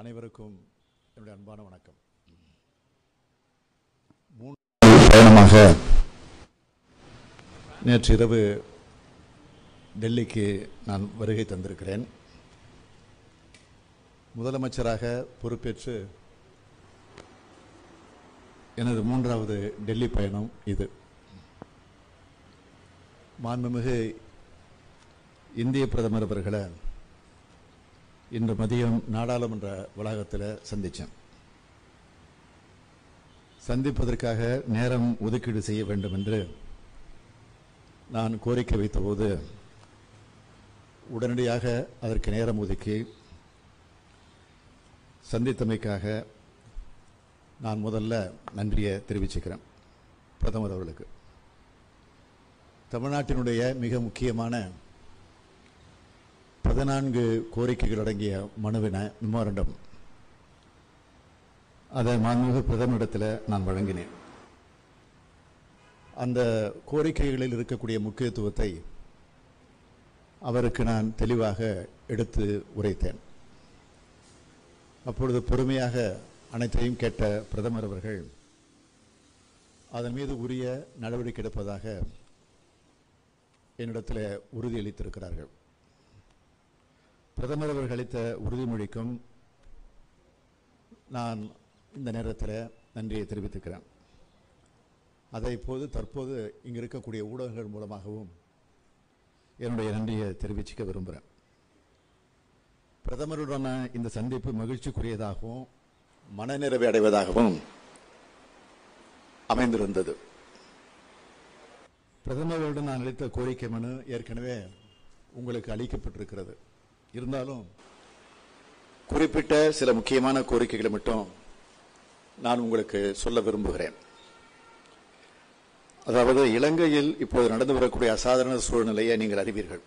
அனைவருக்கும் என்னுடைய அன்பான வணக்கம். மூன்று பயணமாக நேற்று இரவு டெல்லிக்கு நான் வருகை தந்திருக்கிறேன். முதலமைச்சராக பொறுப்பேற்று எனது மூன்றாவது டெல்லி பயணம் இது. மாண்புமிகு இந்திய பிரதமர் அவர்களை இன்று மதியம் நாடாளுமன்ற வளாகத்தில் சந்தித்தேன் சந்திப்பதற்காக நேரம் ஒதுக்கீடு செய்ய வேண்டும் என்று நான் கோரிக்கை வைத்தபோது உடனடியாக அதற்கு நேரம் ஒதுக்கி சந்தித்தமைக்காக நான் முதல்ல நன்றியை தெரிவிச்சுக்கிறேன் பிரதமர் அவர்களுக்கு. தமிழ்நாட்டினுடைய மிக முக்கியமான பதினான்கு கோரிக்கைகள் அடங்கிய மனுவின மெமோரண்டம் அதை மாண்புமிகு பிரதமரிடத்தில் நான் வழங்கினேன். அந்த கோரிக்கைகளில் இருக்கக்கூடிய முக்கியத்துவத்தை அவருக்கு நான் தெளிவாக எடுத்து உரைத்தேன். அப்பொழுது பொறுமையாக அனைத்தையும் கேட்ட பிரதமர் அவர்கள் அதன் மீது உரிய நடவடிக்கை எடுப்பதாக என்னிடத்தில் உறுதியளித்திருக்கிறார்கள். பிரதமர் அவர்கள் அளித்த உறுதிமொழிக்கும் நான் இந்த நேரத்தில் நன்றியை தெரிவித்துக்கிறேன். அதை இப்போது தற்போது இங்கு இருக்கக்கூடிய ஊடகங்கள் மூலமாகவும் என்னுடைய நன்றியை தெரிவிச்சுக்க விரும்புகிறேன் பிரதமருடனான இந்த சந்திப்பு மகிழ்ச்சிக்குரியதாகவும் மனநிறைவை அடைவதாகவும் அமைந்திருந்தது. பிரதமருடன் நான் அளித்த கோரிக்கை மனு ஏற்கனவே உங்களுக்கு அளிக்கப்பட்டிருக்கிறது. இருந்தாலும் குறிப்பிட்ட சில முக்கியமான கோரிக்கைகளை மட்டும் நான் உங்களுக்கு சொல்ல விரும்புகிறேன். அதாவது இலங்கையில் இப்போது நடந்து வரக்கூடிய அசாதாரண சூழ்நிலையை நீங்கள் அறிவீர்கள்.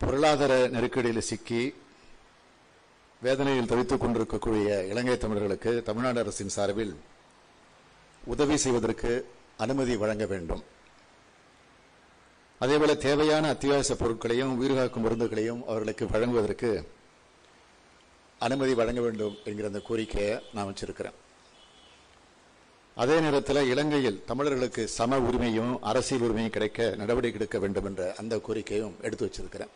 பொருளாதார நெருக்கடியில் சிக்கி வேதனையில் தவித்துக் கொண்டிருக்கக்கூடிய இலங்கை தமிழர்களுக்கு தமிழ்நாடு அரசின் சார்பில் உதவி செய்வதற்கு அனுமதி வழங்க வேண்டும். அதேபோல தேவையான அத்தியாவசிய பொருட்களையும் உயிர்காக்கும் மருந்துகளையும் அவர்களுக்கு வழங்குவதற்கு அனுமதி வழங்க வேண்டும் என்கிற அந்த கோரிக்கையை நான் வச்சிருக்கிறேன். அதே நேரத்தில் இலங்கையில் தமிழர்களுக்கு சம உரிமையும் அரசியல் உரிமையும் கிடைக்க நடவடிக்கை எடுக்க வேண்டும் என்ற அந்த கோரிக்கையும் எடுத்து வச்சிருக்கிறேன்.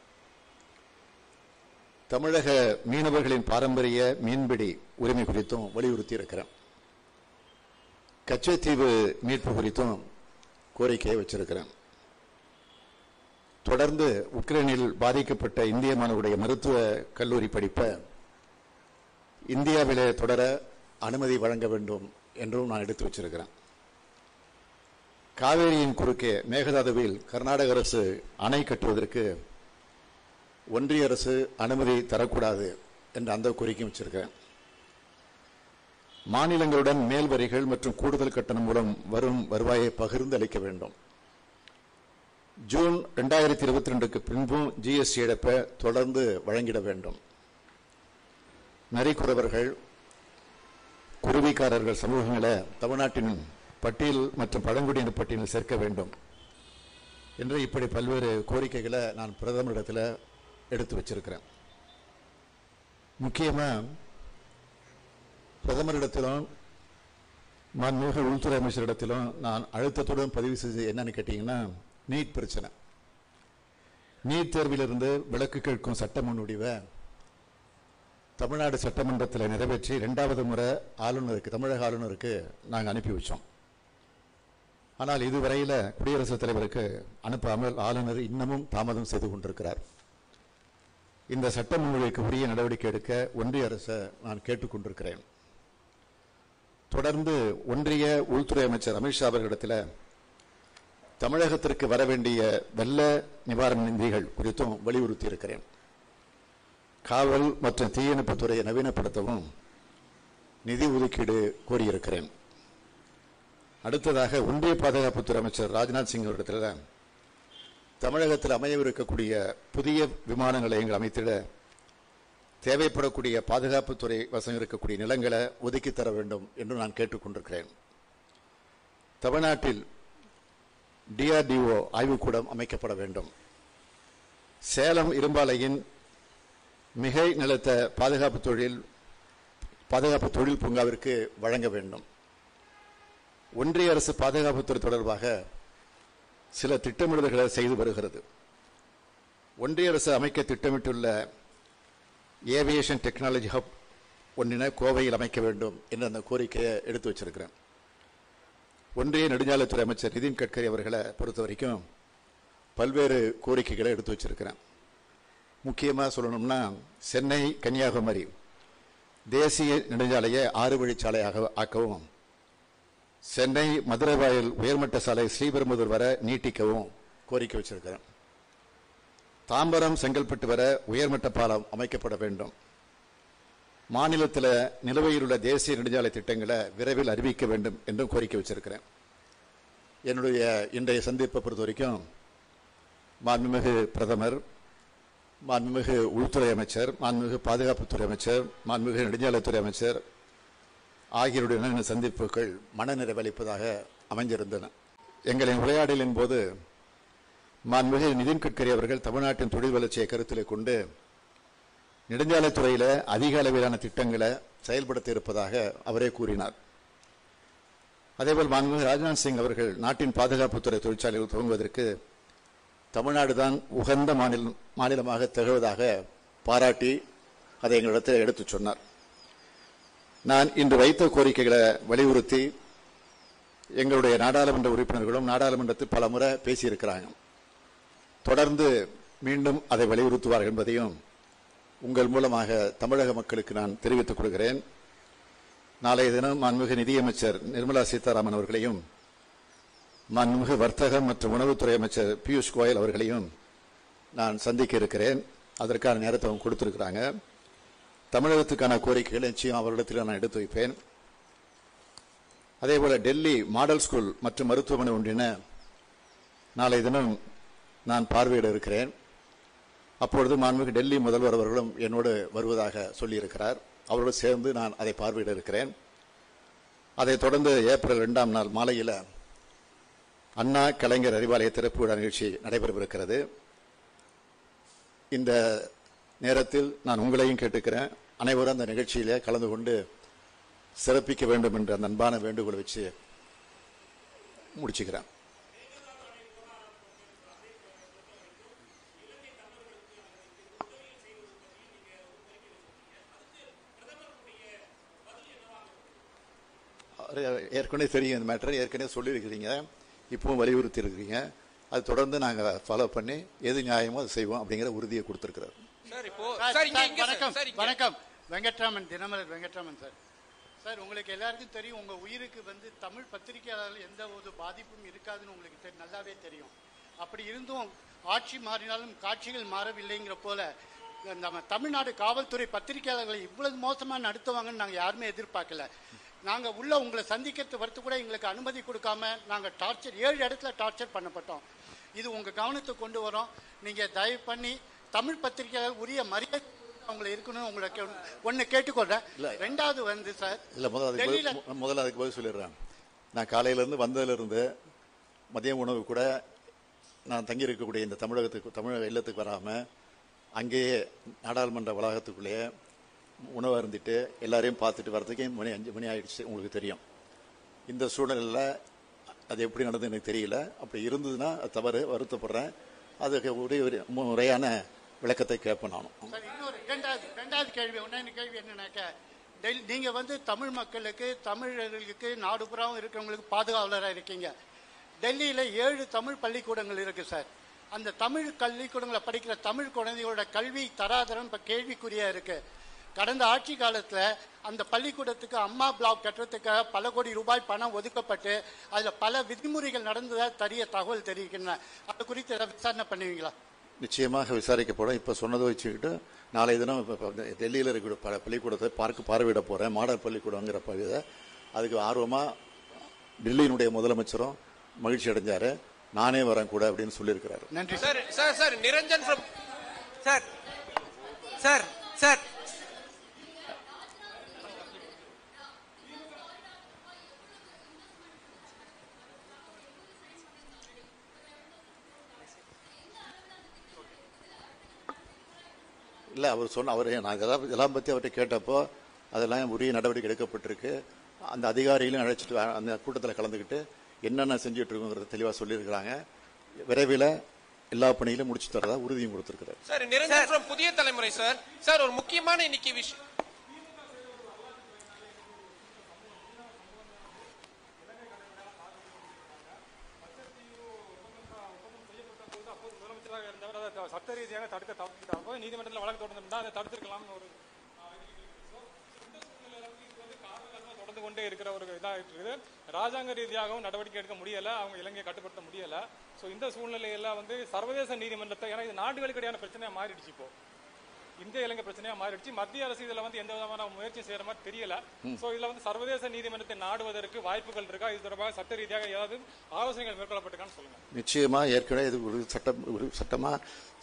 தமிழக மீனவர்களின் பாரம்பரிய மீன்பிடி உரிமை குறித்தும் வலியுறுத்தி இருக்கிறேன். கச்சைத்தீவு மீட்பு குறித்தும் கோரிக்கையை வச்சிருக்கிறேன். தொடர்ந்து உக்ரைனில் பாதிக்கப்பட்ட இந்திய மாணவருடைய மருத்துவ கல்லூரி படிப்பை இந்தியாவிலே தொடர அனுமதி வழங்க வேண்டும் என்றும் நான் எடுத்து வச்சிருக்கிறேன். காவேரியின் குறுக்கே மேகதாதுவில் கர்நாடக அரசு அணை கட்டுவதற்கு ஒன்றிய அரசு அனுமதி தரக்கூடாது என்ற அந்த கோரிக்கையும் வச்சிருக்கிறேன். மாநிலங்களுடன் மேல் வரிகள் மற்றும் கூடுதல் கட்டணம் மூலம் வரும் வருவாயை பகிர்ந்து அளிக்க வேண்டும். ஜூன் ரெண்டாயிரத்தி இருபத்தி ரெண்டுக்கு பின்பும் ஜிஎஸ்டி இழப்பை தொடர்ந்து வழங்கிட வேண்டும். நரிக்குறவர்கள் குருவிக்காரர்கள் சமூகங்களை தமிழ்நாட்டின் பட்டியல் மற்றும் பழங்குடியினர் பட்டியலில் சேர்க்க வேண்டும் என்று இப்படி பல்வேறு கோரிக்கைகளை நான் பிரதமரிடத்தில் எடுத்து வச்சிருக்கிறேன். முக்கியமாக பிரதமரிடத்திலும் மாண்புமிகு உள்துறை அமைச்சரிடத்திலும் நான் அழுத்தத்துடன் பதிவு செய்தது என்னன்னு கேட்டிங்கன்னா நீட் பிரச்சனை. நீட் தேர்விலிருந்து விலக்கு கேட்கும் சட்ட முன்வடிவை தமிழ்நாடு சட்டமன்றத்தில் நிறைவேற்றி ரெண்டாவது முறை ஆளுநருக்கு தமிழக ஆளுநருக்கு நாங்கள் அனுப்பி வச்சோம். ஆனால் இதுவரையில் குடியரசுத் தலைவருக்கு அனுப்பாமல் ஆளுநர் இன்னமும் தாமதம் செய்து கொண்டிருக்கிறார். இந்த சட்ட முன்வடிவுக்கு உரிய நடவடிக்கை எடுக்க ஒன்றிய அரசை நான் கேட்டுக்கொண்டிருக்கிறேன் தொடர்ந்து ஒன்றிய உள்துறை அமைச்சர் அமித்ஷா அவர்களிடத்தில் தமிழகத்திற்கு வர வேண்டிய வெள்ள நிவாரண நிதிகள் குறித்தும் வலியுறுத்தி இருக்கிறேன் காவல் மற்றும் தீயணைப்பு துறையை நவீனப்படுத்தவும் நிதி ஒதுக்கீடு கோரியிருக்கிறேன். அடுத்ததாக ஒன்றிய பாதுகாப்புத்துறை அமைச்சர் ராஜ்நாத் சிங் அவரிடத்தில் தமிழகத்தில் அமையவிருக்கக்கூடிய புதிய விமான நிலையங்கள் அமைத்திட தேவைப்படக்கூடிய பாதுகாப்புத்துறை வசம் இருக்கக்கூடிய நிலங்களை ஒதுக்கி தர வேண்டும் என்று நான் கேட்டுக்கொண்டிருக்கிறேன். தமிழ்நாட்டில் டிஆர்டிஓ ஆய்வுக்கூடம் அமைக்கப்பட வேண்டும். சேலம் இரும்பாலையின் மிகை நிலத்த பாதுகாப்பு தொழில் பாதுகாப்பு தொழில் பூங்காவிற்கு வழங்க வேண்டும். ஒன்றிய அரசு பாதுகாப்புத்துறை தொடர்பாக சில திட்டமிடல்களை செய்து வருகிறது. ஒன்றிய அரசு அமைக்க திட்டமிட்டுள்ள ஏவியேஷன் டெக்னாலஜி ஹப் ஒன்றின கோவையில் அமைக்க வேண்டும் என்ற அந்த கோரிக்கையை எடுத்து வச்சிருக்கிறேன். ஒன்றிய நெடுஞ்சாலைத்துறை அமைச்சர் நிதின் கட்கரி அவர்களை பொறுத்த வரைக்கும் பல்வேறு கோரிக்கைகளை எடுத்து வச்சிருக்கிறேன் முக்கியமாக சொல்லணும்னா சென்னை கன்னியாகுமரி தேசிய நெடுஞ்சாலையை ஆறு வழிச்சாலையாக ஆக்கவும் சென்னை மதுரை வாயில் உயர்மட்ட சாலை ஸ்ரீபெரும்புதூர் வர நீட்டிக்கவும் கோரிக்கை வச்சிருக்கிறேன் தாம்பரம் செங்கல்பட்டு வர உயர்மட்ட பாலம் அமைக்கப்பட வேண்டும். மாநிலத்தில் நிலுவையில் உள்ள தேசிய நெடுஞ்சாலை திட்டங்களை விரைவில் அறிவிக்க வேண்டும் என்றும் கோரிக்கை வச்சிருக்கிறேன். என்னுடைய இன்றைய சந்திப்பை பொறுத்த வரைக்கும் மாண்புமிகு பிரதமர் மாண்புமிகு உள்துறை அமைச்சர் மாண்புமிகு பாதுகாப்புத்துறை அமைச்சர் மாண்புமிகு நெடுஞ்சாலைத்துறை அமைச்சர் ஆகியோருடைய சந்திப்புகள் மனநிறைவளிப்பதாக அமைந்திருந்தன. எங்களின் உரையாடலின் போது மாண்புமிகு நிதின் கட்கரி அவர்கள் தமிழ்நாட்டின் தொழில் வளர்ச்சியை கருத்திலே கொண்டு நெடுஞ்சாலைத்துறையில் அதிக அளவிலான திட்டங்களை செயல்படுத்த இருப்பதாக அவரே கூறினார். அதேபோல் மாண்புமிகு ராஜ்நாத் சிங் அவர்கள் நாட்டின் பாதுகாப்புத்துறை தொழிற்சாலைகள் துவங்குவதற்கு தமிழ்நாடு தான் உகந்த மாநிலம் மாநிலமாக திகழ்வதாக பாராட்டி அதை எங்களிடத்தில் எடுத்துச் சொன்னார். நான் இன்று வைத்த கோரிக்கைகளை வலியுறுத்தி எங்களுடைய நாடாளுமன்ற உறுப்பினர்களும் நாடாளுமன்றத்தில் பல முறை பேசியிருக்கிறாங்க தொடர்ந்து மீண்டும் அதை வலியுறுத்துவார்கள் என்பதையும் உங்கள் மூலமாக தமிழக மக்களுக்கு நான் தெரிவித்துக் கொள்கிறேன். நாளைய தினம் மாண்புமிகு நிதியமைச்சர் நிர்மலா சீதாராமன் அவர்களையும் மாண்புமிகு வர்த்தகம் மற்றும் உணவுத்துறை அமைச்சர் பியூஷ் கோயல் அவர்களையும் நான் சந்திக்க இருக்கிறேன். அதற்கான நேரத்தை அவங்க கொடுத்திருக்கிறாங்க. தமிழகத்துக்கான கோரிக்கைகளை நிச்சயம் அவர்களிடத்தில் நான் எடுத்து வைப்பேன். அதேபோல் டெல்லி மாடல் ஸ்கூல் மற்றும் மருத்துவமனை ஒன்றின நாளைய தினம் நான் பார்வையிட இருக்கிறேன். அப்பொழுது மாண்புமிகு டெல்லி முதல்வர் அவர்களும் என்னோடு வருவதாக சொல்லியிருக்கிறார். அவரோடு சேர்ந்து நான் அதை பார்வையிட இருக்கிறேன். அதைத் தொடர்ந்து ஏப்ரல் ரெண்டாம் நாள் மாலையில் அண்ணா கலைஞர் அறிவாலய திறப்பு விழா நிகழ்ச்சி நடைபெறவிருக்கிறது. இந்த நேரத்தில் நான் உங்களையும் கேட்டுக்கிறேன். அனைவரும் அந்த நிகழ்ச்சியிலே கலந்து கொண்டு சிறப்பிக்க வேண்டும் என்ற அந்த அன்பான வேண்டுகோளை வச்சு முடிச்சுக்கிறேன். ஏற்கனவே தெரியும் இந்த மேட்டர் ஏற்கனவே சொல்லியிருக்கிறீங்க. இப்பவும் வலியுறுத்தி இருக்கிறீங்க அது தொடர்ந்து நாங்கள் ஃபாலோ பண்ணி எது நியாயமோ அதை செய்வோம் அப்படிங்கிற உறுதியை கொடுத்துருக்கிறார். வணக்கம். வணக்கம். வெங்கட்ராமன் தினமலர் வெங்கட்ராமன் சார். சார் உங்களுக்கு எல்லாருக்கும் தெரியும் உங்க உயிருக்கு வந்து தமிழ் பத்திரிகையாளர்கள் எந்த ஒரு பாதிப்பும் இருக்காதுன்னு உங்களுக்கு தெரி- நல்லாவே தெரியும். அப்படி இருந்தும் ஆட்சி மாறினாலும் காட்சிகள் மாறவில்லைங்கிற போல நம்ம தமிழ்நாடு காவல்துறை பத்திரிகையாளர்களை இவ்வளவு மோசமா நடத்துவாங்கன்னு நாங்க யாருமே எதிர்பார்க்கல. நாங்க உள்ள உங்களை சந்திக்கிறது வரத்து கூட எங்களுக்கு அனுமதி கொடுக்காம நாங்க டார்ச்சர் ஏழு இடத்துல டார்ச்சர் பண்ணப்பட்டோம். இது உங்க கவனத்துக்கு கொண்டு வரோம். நீங்க தயவு பண்ணி தமிழ் பத்திரிகையாளர் உரிய மரியாதை அவங்களை இருக்கணும். உங்களை கே- ஒண்ணு கேட்டுக்கொள்றேன். இல்ல. ரெண்டாவது வந்து சார் இல்லை முதல்ல முதல்ல அதுக்கு பதில் சொல்லிடுறேன். நான் காலையிலேருந்து வந்ததுலேருந்து மதிய உணவு கூட நான் தங்கி இருக்கக்கூடிய இந்த தமிழகத்துக்கு தமிழக இல்லத்துக்கு வராமல் அங்கேயே நாடாளுமன்ற வளாகத்துக்குள்ளேயே உணவு அருந்திட்டு எல்லாரையும் பார்த்துட்டு வரதுக்கே மணி அஞ்சு மணி ஆகிடுச்சு உங்களுக்கு தெரியும். இந்த சூழலில் அது எப்படி நடந்தது எனக்கு தெரியல. அப்படி இருந்ததுன்னா அது தவறு வருத்தப்படுறேன். அதுக்கு உரிய ஒரு முறையான விளக்கத்தை கேட்பேன் நானும். ரெண்டாவது இன்னொரு கேள்வி ஒன்னாவது கேள்வி என்னன்னாக்க டெல்லி நீங்கள் வந்து தமிழ் மக்களுக்கு தமிழர்களுக்கு நாடுபுறம் இருக்கிறவங்களுக்கு பாதுகாவலராக இருக்கீங்க. டெல்லியில் ஏழு தமிழ் பள்ளிக்கூடங்கள் இருக்கு சார். அந்த தமிழ் கல்விக்கூடங்களை படிக்கிற தமிழ் குழந்தைகளோட கல்வி தராதரம் இப்போ கேள்விக்குறியாக இருக்குது கடந்த ஆட்சி காலத்துல அந்த பள்ளிக்கூடத்துக்கு அம்மா பிளாக் கட்டுறதுக்காக பல கோடி ரூபாய் பணம் ஒதுக்கப்பட்டு அதுல பல விதிமுறைகள் நடந்ததா தெரிய தகவல் தெரிவிக்கின்றன. அது குறித்து ஏதாவது விசாரணை பண்ணுவீங்களா? நிச்சயமாக விசாரிக்கப்படும் இப்போ சொன்னதை வச்சுக்கிட்டு நாளை தினம் இப்ப- டெல்லியில் இருக்கிற ப பள்ளிக்கூடத்தை பார்க்க பார்வையிட போகிறேன் மாடல் பள்ளிக்கூடங்கிற பகுதியை அதுக்கு ஆர்வமாக டெல்லியினுடைய முதலமைச்சரும் மகிழ்ச்சி அடைஞ்சாரு. நானே வரேன் கூட அப்படின்னு சொல்லியிருக்கிறாரு. நன்றி. Sir sir sir Niranjan sir sir sir இல்ல அவர் சொன்ன அவர் நான் இதெல்லாம் இதெல்லாம் பற்றி அவர்கிட்ட கேட்டப்போ அதெல்லாம் உரிய நடவடிக்கை எடுக்கப்பட்டிருக்கு. அந்த அதிகாரிகளையும் அழைச்சிட்டு அந்த கூட்டத்தில் கலந்துக்கிட்டு என்னென்ன செஞ்சுட்டு இருக்கோங்கிறத தெளிவாக சொல்லியிருக்கிறாங்க. விரைவில் எல்லா பணிகளும் முடிச்சு தரதா உறுதியும் கொடுத்துருக்கிறார். சார் நிரஞ்சன் புதிய தலைமுறை சார். சார் ஒரு முக்கியமான இன்னைக்கு விஷயம் சட்ட ரீதியாக தடுக்க தவிர்த்துட்டார் போது நீதிமன்றத்தில் வழக்கு தொடர்ந்து அதை தடுத்துருக்கலாம்னு ஒரு தொடர்ந்து கொண்டே இருக்கிற ஒரு இதாக இருக்குது ராஜாங்க ரீதியாகவும் நடவடிக்கை எடுக்க முடியலை அவங்க இலங்கையை கட்டுப்படுத்த முடியலை. ஸோ இந்த சூழ்நிலையெல்லாம் வந்து சர்வதேச நீதிமன்றத்தை ஏன்னா இது நாடுகளுக்கு இடையான பிரச்சனையா மாறிடுச்சு இப்போ. இந்திய இலங்கை பிரச்சனையா மாறிடுச்சு. மத்திய அரசு இதுல வந்து எந்த விதமான முயற்சி செய்யற மாதிரி தெரியல. சோ இதுல வந்து சர்வதேச நீதிமன்றத்தை நாடுவதற்கு வாய்ப்புகள் இருக்கா? இது தொடர்பாக சட்ட ரீதியாக ஏதாவது ஆலோசனைகள் மேற்கொள்ளப்பட்டிருக்கான்னு சொல்லுங்க. நிச்சயமா ஏற்கனவே இது சட்டம் சட்டமா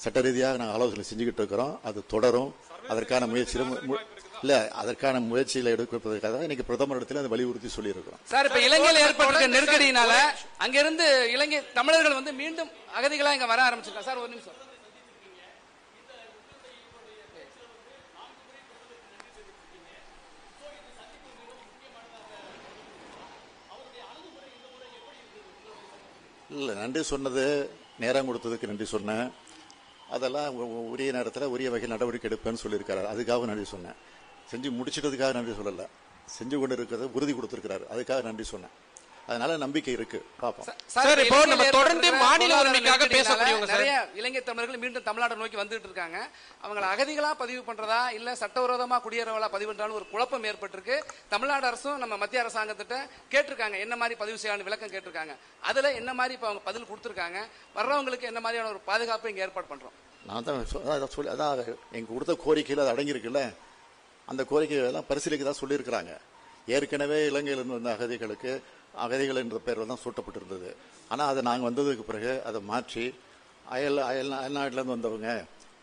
சட்ட ரீதியாக நாங்கள் ஆலோசனை செஞ்சுக்கிட்டு இருக்கிறோம். அது தொடரும். அதற்கான முயற்சியிலும் இல்ல அதற்கான முயற்சிகளை எடுப்பதற்காக தான் இன்னைக்கு பிரதமரிடத்தில் அதை வலியுறுத்தி சொல்லியிருக்கிறோம். சார் இப்ப இலங்கையில ஏற்பட்டிருக்க நெருக்கடியினால அங்கிருந்து இலங்கை தமிழர்கள் வந்து மீண்டும் அகதிகளா இங்க வர ஆரம்பிச்சிருக்காங்க. சார் ஒரு நிமிஷம். இல்லை நன்றி சொன்னது நேரம் கொடுத்ததுக்கு நன்றி சொன்னேன். அதெல்லாம் உரிய நேரத்தில் உரிய வகையில் நடவடிக்கை எடுப்பேன்னு சொல்லியிருக்காரு அதுக்காக நன்றி சொன்னேன். செஞ்சு முடிச்சிட்டதுக்காக நன்றி சொல்லலை. செஞ்சு கொண்டு இருக்கிறத உறுதி கொடுத்துருக்கிறாரு. அதுக்காக நன்றி சொன்னேன். அதனால நம்பிக்கை இருக்கு. பார்ப்போம் சார், இப்போ நம்ம தொடர்ந்து மாநில உரிமைக்காக பேசக்கூடியவங்க. நிறைய இலங்கை தமிழர்கள் மீண்டும் தமிழ்நாடு நோக்கி வந்துட்டு இருக்காங்க. அவங்கள அகதிகளா பதிவு பண்றதா இல்ல சட்டவிரோதமா குடியேறவளா பதிவு பண்றான்னு ஒரு குழப்பம் ஏற்பட்டிருக்கு. தமிழ்நாடு அரசும் நம்ம மத்திய அரசாங்கத்திட்ட கேட்டிருக்காங்க. என்ன மாதிரி பதிவு செய்யலாம்னு விளக்கம் கேட்டிருக்காங்க. அதுல என்ன மாதிரி இப்ப அவங்க பதில் கொடுத்திருக்காங்க. வர்றவங்களுக்கு என்ன மாதிரியான ஒரு பாதுகாப்பு இங்க ஏற்பாடு பண்றோம். நான் தான் சொல்லி அதான் எங்க கொடுத்த கோரிக்கையில் அது அடங்கியிருக்குல்ல. அந்த கோரிக்கைகளெல்லாம் பரிசீலிக்க தான் சொல்லியிருக்கிறாங்க. ஏற்கனவே இலங்கையில் இருந்து வந்த அகதிகளுக்கு அகதிகள் என்ற பெயரில் தான் சூட்டப்பட்டிருந்தது. ஆனால் அதை நாங்கள் வந்ததுக்கு பிறகு அதை மாற்றி அயல் அயல் அயல்நாட்டிலேருந்து வந்தவங்க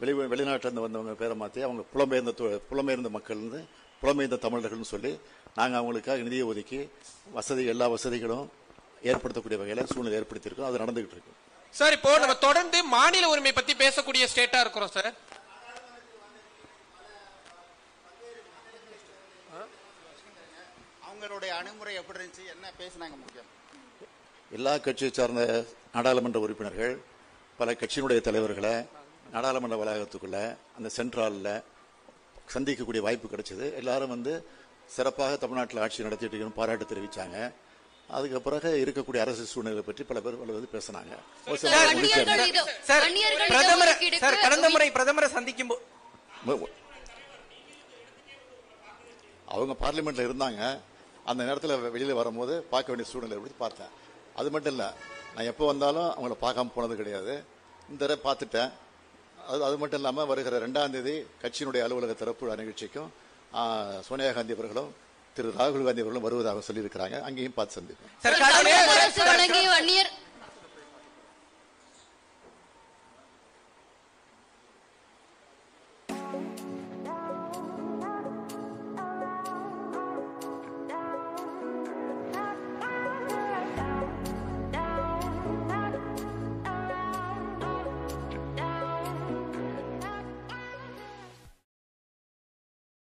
வெளி வெளிநாட்டிலேருந்து வந்தவங்க பேரை மாற்றி அவங்க புலம்பெயர்ந்த புலம்பெயர்ந்த மக்கள் புலம்பெயர்ந்த தமிழர்கள்னு சொல்லி நாங்கள் அவங்களுக்காக நிதியை ஒதுக்கி வசதி எல்லா வசதிகளும் ஏற்படுத்தக்கூடிய வகையில் சூழ்நிலை ஏற்படுத்தியிருக்கோம். அது நடந்துகிட்டு இருக்கு. சார் இப்போ நம்ம தொடர்ந்து மாநில உரிமை பத்தி பேசக்கூடிய ஸ்டேட்டா இருக்கிறோம் சார். இருந்துச்சு என்ன பேசினாங்க முக்கியம்? எல்லா கட்சியை சார்ந்த நாடாளுமன்ற உறுப்பினர்கள் பல கட்சியினுடைய தலைவர்களை நாடாளுமன்ற வளாகத்துக்குள்ள அந்த சென்ட்ராலில் சந்திக்கக்கூடிய வாய்ப்பு கிடைச்சது. எல்லாரும் வந்து சிறப்பாக தமிழ்நாட்டில் ஆட்சி நடத்திட்டு இருக்கணும் பாராட்டு தெரிவிச்சாங்க. அதுக்கு பிறகு இருக்கக்கூடிய அரசு சூழ்நிலை பற்றி பல பேர் வந்து பேசினாங்க. கடந்த முறை பிரதமரை சந்திக்கும் அவங்க பார்லிமெண்ட்ல இருந்தாங்க. அந்த நேரத்தில் வெளியில் வரும்போது பார்க்க வேண்டிய சூழ்நிலை எப்படி பார்த்தேன். அது மட்டும் இல்லை நான் எப்போ வந்தாலும் அவங்கள பார்க்காம போனது கிடையாது. இந்த தடவை பார்த்துட்டேன். அது அது மட்டும் இல்லாமல் வருகிற ரெண்டாம் தேதி கட்சியினுடைய அலுவலக திறப்பு நிகழ்ச்சிக்கும் சோனியா காந்தி அவர்களும் திரு ராகுல் காந்தி அவர்களும் வருவதாக சொல்லியிருக்கிறாங்க. அங்கேயும் பார்த்து சந்திப்போம்.